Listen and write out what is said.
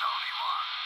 only one.